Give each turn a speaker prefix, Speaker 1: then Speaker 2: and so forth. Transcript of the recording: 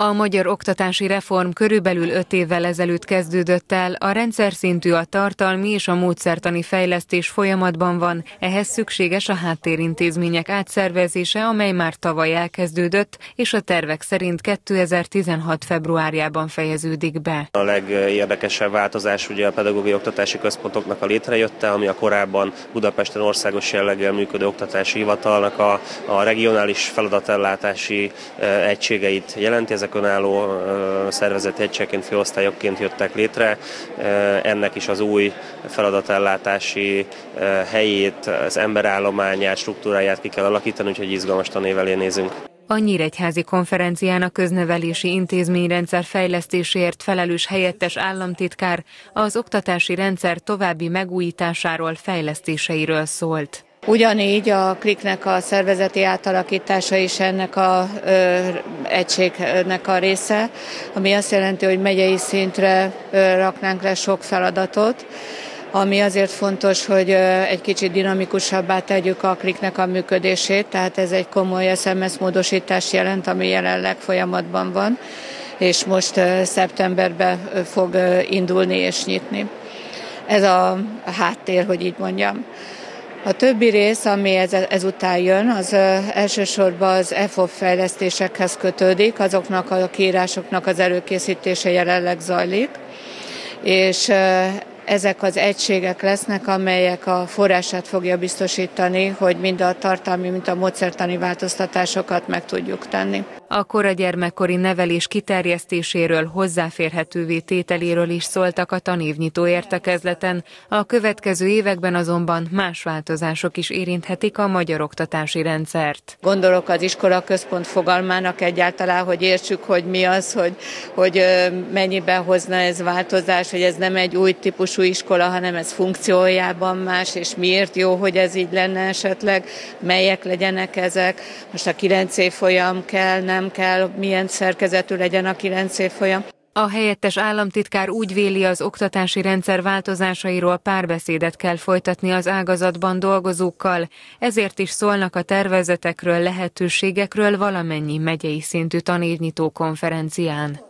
Speaker 1: A magyar oktatási reform körülbelül öt évvel ezelőtt kezdődött el, a rendszer szintű a tartalmi és a módszertani fejlesztés folyamatban van, ehhez szükséges a háttérintézmények átszervezése, amely már tavaly elkezdődött, és a tervek szerint 2016. februárjában fejeződik be.
Speaker 2: A legérdekesebb változás ugye a pedagógiai oktatási központoknak a létrejötte, ami a korábban Budapesten országos jelleggel működő oktatási hivatalnak a, a regionális feladatellátási eh, egységeit jelenti. Ezek ezek önálló szervezeti egységként, főosztályokként jöttek létre. Ennek is az új feladatellátási helyét, az emberállományát, struktúráját ki kell alakítani, úgyhogy izgalmas tanév nézünk.
Speaker 1: A Nyíregyházi konferencián a köznevelési intézményrendszer fejlesztéséért felelős helyettes államtitkár az oktatási rendszer további megújításáról, fejlesztéseiről szólt.
Speaker 3: Ugyanígy a kliknek a szervezeti átalakítása is ennek a ö, egységnek a része, ami azt jelenti, hogy megyei szintre ö, raknánk le sok feladatot, ami azért fontos, hogy egy kicsit dinamikusabbá tegyük a kliknek a működését, tehát ez egy komoly SMS módosítás jelent, ami jelenleg folyamatban van, és most szeptemberben fog indulni és nyitni. Ez a háttér, hogy így mondjam. A többi rész, ami ez, ezután jön, az elsősorban az EFOF fejlesztésekhez kötődik, azoknak a kiírásoknak az előkészítése jelenleg zajlik, és ezek az egységek lesznek, amelyek a forrását fogja biztosítani, hogy mind a tartalmi, mind a módszertani változtatásokat meg tudjuk tenni.
Speaker 1: A kora gyermekkori nevelés kiterjesztéséről, hozzáférhetővé tételéről is szóltak a tanévnyitó értekezleten, a következő években azonban más változások is érinthetik a magyar oktatási rendszert.
Speaker 3: Gondolok az iskola központ fogalmának egyáltalán, hogy értsük, hogy mi az, hogy, hogy mennyiben hozna ez változás, hogy ez nem egy új típusú iskola, hanem ez funkciójában más, és miért jó, hogy ez így lenne esetleg, melyek legyenek ezek. Most a 9 év folyam kell, nem kell, milyen szerkezetű legyen a 9 évfolyam.
Speaker 1: A helyettes államtitkár úgy véli, az oktatási rendszer változásairól párbeszédet kell folytatni az ágazatban dolgozókkal, ezért is szólnak a tervezetekről, lehetőségekről valamennyi megyei szintű tanévnyitó konferencián.